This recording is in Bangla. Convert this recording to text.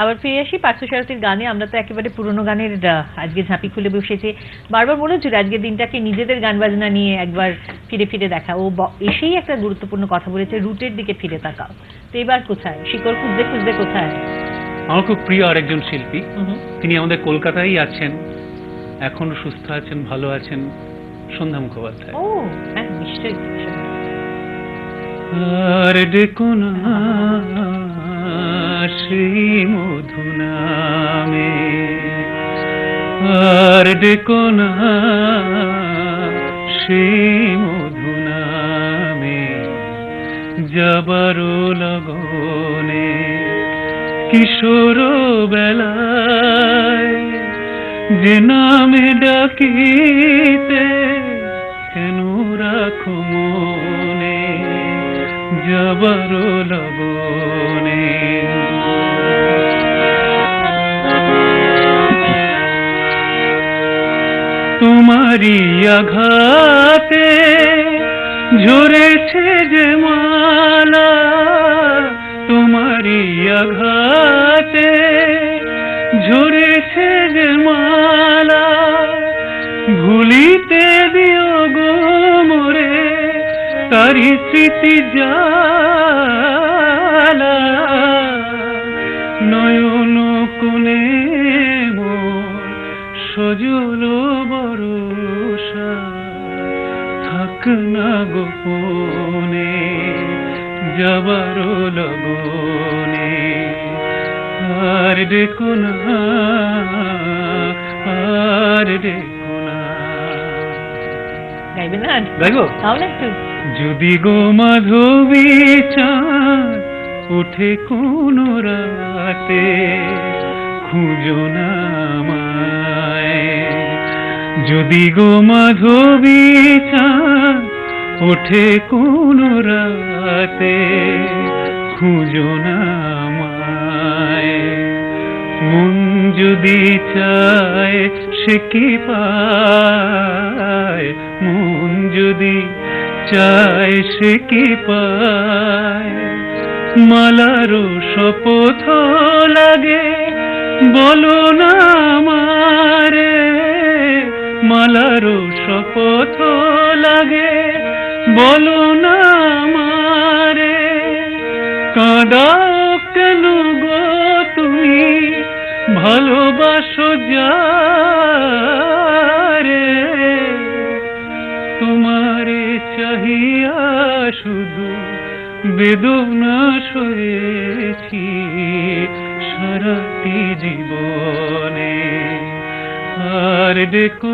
আবার ফিরে আসি পার্থ সারথীর গানে। আমরা তো একেবারে পুরোনো গানের আজকে ঝাঁপি খুলে বসেছি। বারবার মনে হচ্ছিল আজকের দিনটাকে নিজেদের গান বাজনা নিয়ে একবার ফিরে ফিরে দেখা। ও এসেই একটা গুরুত্বপূর্ণ কথা বলেছে রুটের দিকে ফিরে তাকাও। তো এবার কোথায়? শিকড় খুঁজতে খুঁজতে কোথায়? আমার খুব প্রিয় আরেকজন শিল্পী। তিনি আমাদের কলকাতায় আছেন এখনও সুস্থ আছেন ভালো আছেন সন্ধ্যা মুখোপাধ্যায়। ও হ্যাঁ নিশ্চয়ই আর ডেকো না। সেই মধু নামে। আর ডেকো না সেই মধু নামে। যাবারও লগনে কিশোর বেলায় যে নামে ডাকিতে কেন রাখো মনে? যাবার লগনে তোমারই আঘাতে ঝরেছে যে মালা তোমারই আঘাতে ঝরেছে যে মালা ভুলিতে দিও গো মোরে তারি স্মৃতি জালা নয়ন কোণে সজল বরষা থাক না গোপনে যাবার লগনে। আর ডেকো না আর ডেকো না। গাইবে না দেখো তাও না একটু। যদি গো মাধবী চাঁদ ওঠে কোন রাতে খুঁজো না যদি গো মাধবী ওঠে কোন রাতে, খুঁজো না মন যদি চায় সে কি পায়? মন যদি চায় সে কি পায়? মালারও শপথ লাগে, বলো না আমারে মালারও শপথ লাগে, বলো না আমারে কাঁদাও কেন গো তুমি, ভালোবাসো যারে। তোমারে চাহিয়া শুধু বেদনা সয়েছি সারাটি জীবনে। আর ডেকো